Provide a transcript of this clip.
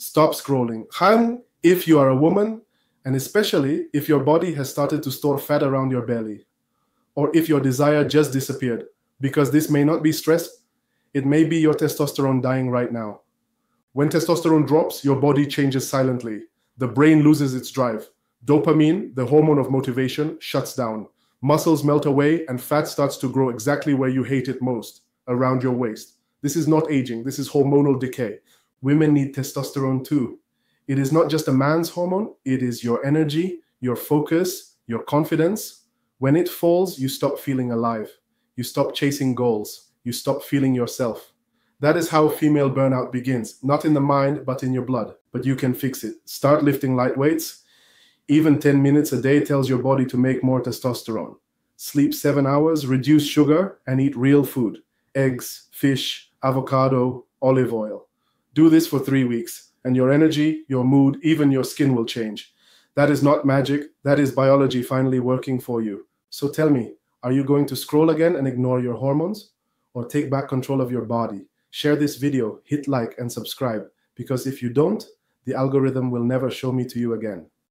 Stop scrolling. Harm if you are a woman, and especially if your body has started to store fat around your belly, or if your desire just disappeared, because this may not be stress, it may be your testosterone dying right now. When testosterone drops, your body changes silently. The brain loses its drive. Dopamine, the hormone of motivation, shuts down. Muscles melt away, and fat starts to grow exactly where you hate it most around your waist. This is not aging, this is hormonal decay. Women need testosterone too. It is not just a man's hormone, it is your energy, your focus, your confidence. When it falls, you stop feeling alive. You stop chasing goals. You stop feeling yourself. That is how female burnout begins, not in the mind, but in your blood. But you can fix it. Start lifting light weights. Even 10 minutes a day tells your body to make more testosterone. Sleep seven hours, reduce sugar, and eat real food eggs, fish, avocado, olive oil. Do this for three weeks, and your energy, your mood, even your skin will change. That is not magic, that is biology finally working for you. So tell me, are you going to scroll again and ignore your hormones? Or take back control of your body? Share this video, hit like, and subscribe, because if you don't, the algorithm will never show me to you again.